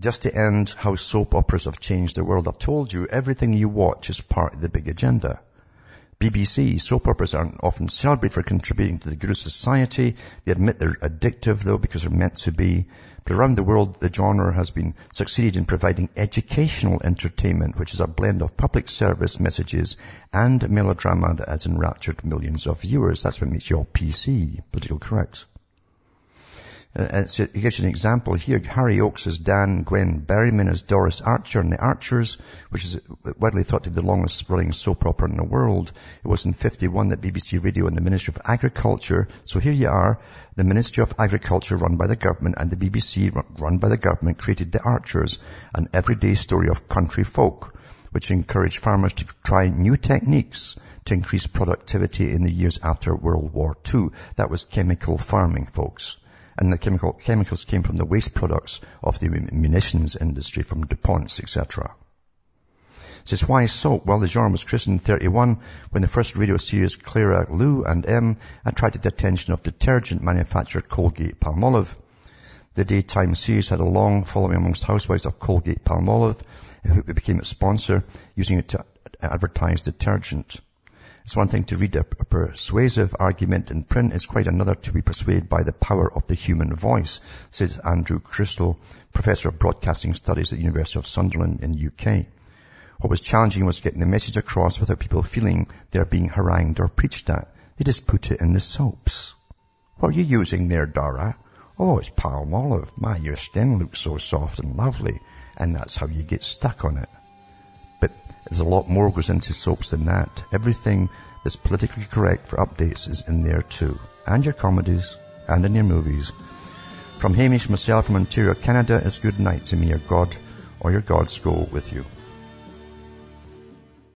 Just to end how soap operas have changed the world, I've told you everything you watch is part of the big agenda. BBC soap operas are often celebrated for contributing to the good of society. They admit they're addictive though because they're meant to be. But around the world, the genre has been succeeded in providing educational entertainment, which is a blend of public service messages and melodrama that has enraptured millions of viewers. That's what makes you all PC, political correct. Uh, so he gives you an example here. Harry Oakes as Dan, Gwen Berryman as Doris Archer in The Archers, which is widely thought to be the longest running soap opera in the world. It was in 51 that BBC Radio and the Ministry of Agriculture, so here you are, the Ministry of Agriculture run by the government and the BBC run by the government created The Archers, an everyday story of country folk, which encouraged farmers to try new techniques to increase productivity in the years after World War II. That was chemical farming, folks and the chemical, chemicals came from the waste products of the munitions industry from DuPonts, etc. Says, why soap? Well, the genre was christened in 31 when the first radio series Clara, Lu and Em attracted the attention of detergent manufacturer Colgate Palmolive. The daytime series had a long following amongst housewives of Colgate Palmolive, who became its sponsor, using it to advertise detergent. It's one thing to read a, a persuasive argument in print. It's quite another to be persuaded by the power of the human voice, says Andrew Crisell, Professor of Broadcasting Studies at the University of Sunderland in UK. What was challenging was getting the message across without people feeling they're being harangued or preached at. They just put it in the soaps. What are you using there, Dora? Oh, it's Palmolive. My, your skin looks so soft and lovely. And that's how you get stuck on it. There's a lot more goes into soaps than that. Everything that's politically correct for updates is in there too. And your comedies, and in your movies. From Hamish myself from Ontario, Canada, it's good night to me, your God, or your gods go with you.